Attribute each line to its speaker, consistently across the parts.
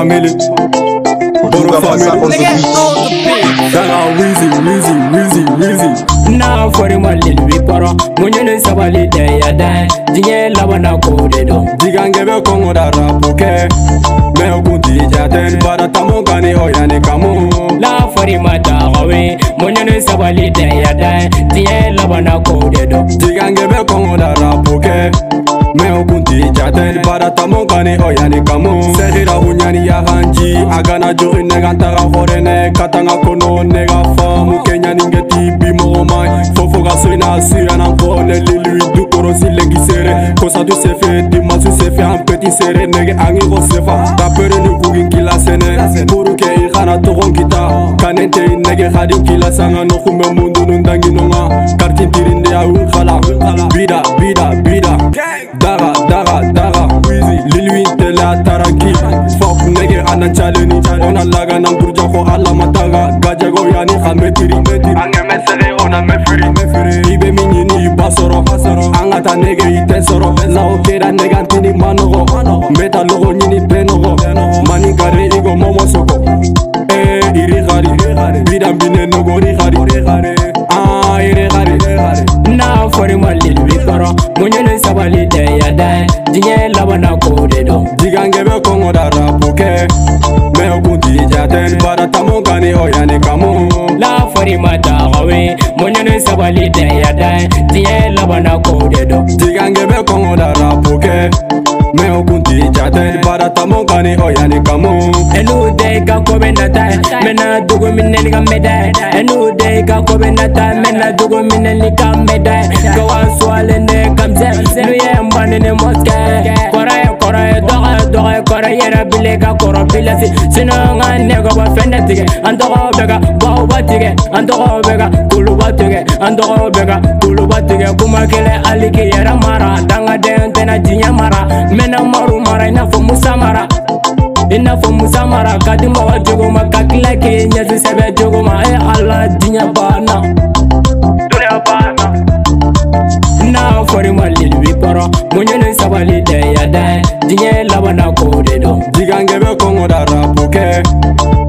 Speaker 1: family. Borrow family. Wheezy, wheezy, wheezy, wheezy. Now for him a little bit para. When you
Speaker 2: lose a valley day, I die. Dinge lava na kore don. Diga ngebe kongo da rapuke. Me ogun di jaten. Bara tamo gani hoya ni kamo. Now for him a da hawe. When you lose a valley day, I die. Dinge lava na kore don. Diga ngebe kongo da rapuke. meu kunti jatel bara tamon kani oyani kamo sehira unyani ya hanji agana jori nega ntara horene katanga kono nega famu kenya ningeti bimogomai fofo ka so ina sirana kone lilui dukoro silengi sere kosatu sefe dimasu sefe an peti sere nege angi ko sefa tapere ni kugin kila sene puruke i kana togon kita kanen te i nege hadin kila sanga nokume mun anatshaleni onalaka namturja go ala mataka kajako yane ga metiri ibe menyeni basoro angata neke itesoro naokeda nekantini manogo metalogonyini penogo manikare iko momosoko e irigari bidambinenogo rigari Dinye laba na kode don Diga ngebe kongo da rapu ke den baratamu kani oyani kamu lafori matagawe muɲunu sabali denya den tiɲɛ labana kow de dɔ tigange bɛ kɔngɔ darapu kɛ mɛ o kun ti jate baratamu kani oyani kamu enu de ka ko bɛ nata mɛna dogo minɛli
Speaker 1: ka mɛdɛ enu de ka ko bɛ nata mɛna dogo minɛli ka mɛdɛ gawa suwalen de kamsɛ gore yere bile ka koro bile si sino nga ne go ba fende tike anto go bega ba o ba tike anto go bega kulu ba tike anto go bega kulu ba tike kuma kele ali ke yere mara danga den tena jinya mara mena maru mara ina fo musa mara ina fo musa mara ka di mo wa jogo ma ka kila ke nya si sebe jogo ma e ala jinya ba na dunia ba na
Speaker 2: na fori ma lili bi poro mo nyele sabali de ya de jinya labana kore dɔn. jikange bɛ kɔngɔ dara bokɛ.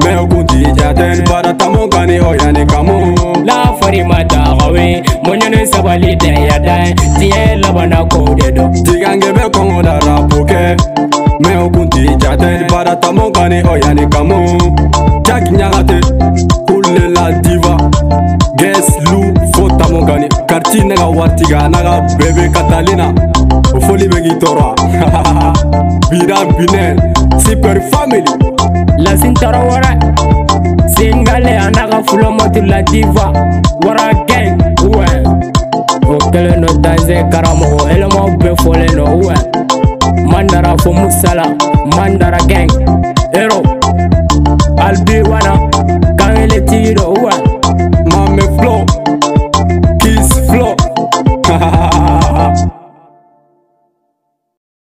Speaker 2: mɛ kuntija tɛ. bara tamu kani ɔya ni kamu. laafɔri ma taa kɔwe. mɔɲɔni sabali dɛyɛ dɛ. diɲɛ labana kore dɔn. jikange bɛ kɔngɔ dara bokɛ. mɛ kuntija tɛ. bara tamu kani ɔya ni kamu. jaki ɲagate. kulela diva. gɛs lu fo tamu kani. kariti ne ka waati kan. ne ka bebe ka tali na. foli bɛ k'i tɔɔrɔ bira binɛ super family lasin tɔɔrɔ wɛrɛ sengale a n'a
Speaker 1: ka fulɔmɔtu la diva wara gɛn uwɛ o kɛlen dɔ danse karamɔgɔ elɛmaw bɛɛ fɔlen dɔ uwɛ mandara fo musala mandara gɛn ero albi wana